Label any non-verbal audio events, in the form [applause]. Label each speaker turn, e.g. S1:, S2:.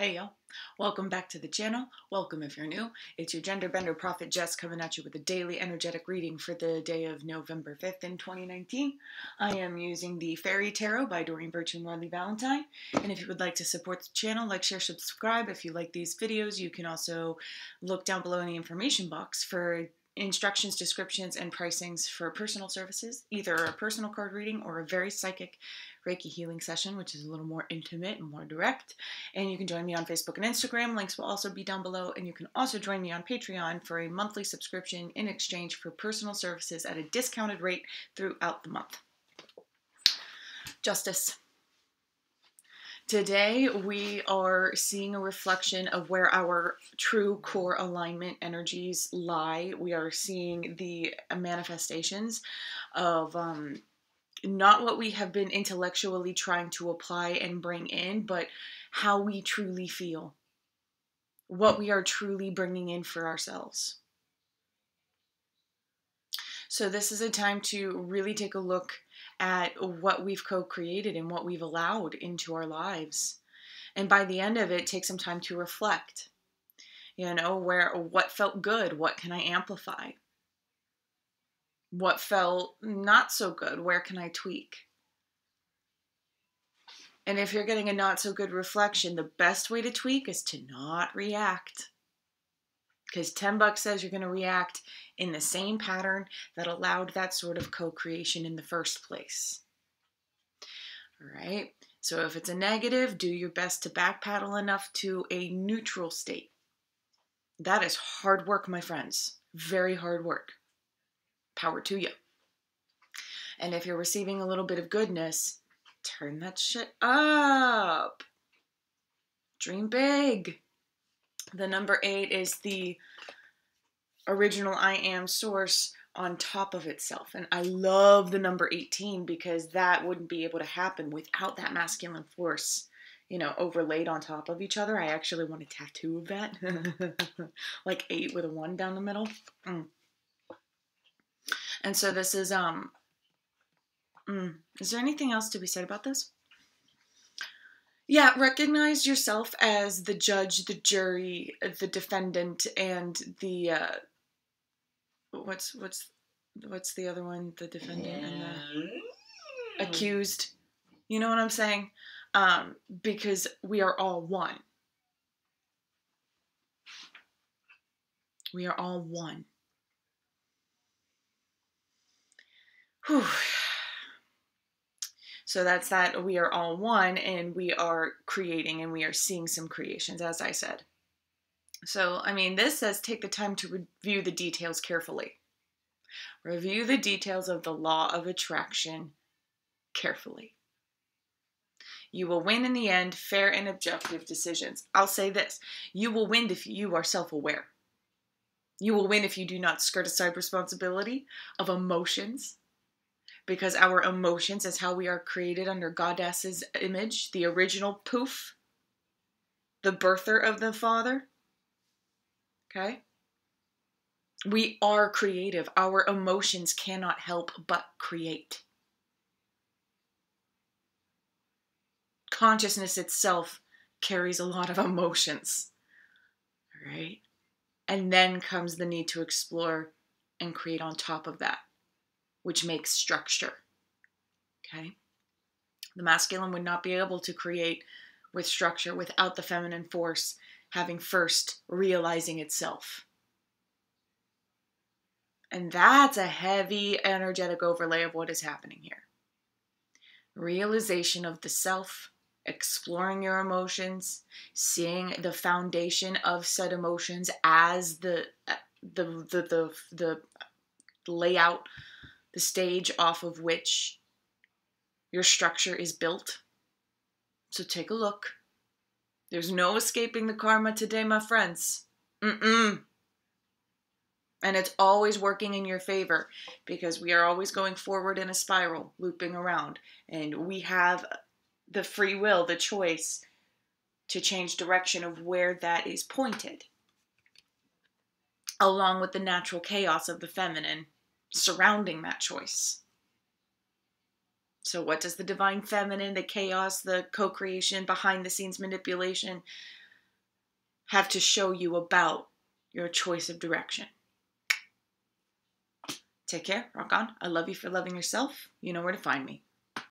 S1: Hey y'all, welcome back to the channel. Welcome if you're new. It's your gender bender prophet Jess coming at you with a daily energetic reading for the day of November 5th in 2019. I am using the Fairy Tarot by Doreen Virtue and Radleigh Valentine. And if you would like to support the channel, like, share, subscribe. If you like these videos, you can also look down below in the information box for instructions, descriptions, and pricings for personal services, either a personal card reading or a very psychic Reiki healing session, which is a little more intimate and more direct. And you can join me on Facebook and Instagram. Links will also be down below. And you can also join me on Patreon for a monthly subscription in exchange for personal services at a discounted rate throughout the month. Justice. Today, we are seeing a reflection of where our true core alignment energies lie. We are seeing the manifestations of um, not what we have been intellectually trying to apply and bring in, but how we truly feel, what we are truly bringing in for ourselves. So, this is a time to really take a look at what we've co created and what we've allowed into our lives. And by the end of it, take some time to reflect. You know, where what felt good, what can I amplify? What felt not so good, where can I tweak? And if you're getting a not so good reflection, the best way to tweak is to not react because 10 bucks says you're going to react in the same pattern that allowed that sort of co-creation in the first place. All right. So if it's a negative, do your best to backpedal enough to a neutral state. That is hard work, my friends. Very hard work. Power to you. And if you're receiving a little bit of goodness, turn that shit up. Dream big. The number eight is the original I am source on top of itself. And I love the number 18 because that wouldn't be able to happen without that masculine force, you know, overlaid on top of each other. I actually want a tattoo of that. [laughs] like eight with a one down the middle. Mm. And so this is, um, mm, is there anything else to be said about this? Yeah, recognize yourself as the judge, the jury, the defendant, and the uh, what's what's what's the other one? The defendant and the accused. You know what I'm saying? Um, because we are all one. We are all one. Whew. So that's that we are all one and we are creating and we are seeing some creations, as I said. So, I mean, this says take the time to review the details carefully. Review the details of the law of attraction carefully. You will win in the end, fair and objective decisions. I'll say this you will win if you are self aware. You will win if you do not skirt aside responsibility of emotions because our emotions is how we are created under Goddess's image, the original poof, the birther of the Father. Okay? We are creative. Our emotions cannot help but create. Consciousness itself carries a lot of emotions. All right? And then comes the need to explore and create on top of that which makes structure. Okay? The masculine would not be able to create with structure without the feminine force having first realizing itself. And that's a heavy energetic overlay of what is happening here. Realization of the self, exploring your emotions, seeing the foundation of said emotions as the the the the, the layout the stage off of which your structure is built. So take a look. There's no escaping the karma today, my friends. Mm-mm. And it's always working in your favor because we are always going forward in a spiral, looping around. And we have the free will, the choice to change direction of where that is pointed, along with the natural chaos of the feminine surrounding that choice. So, what does the divine feminine, the chaos, the co creation, behind the scenes manipulation, have to show you about your choice of direction. Take care. Rock on. I love you for loving yourself. You know where to find me.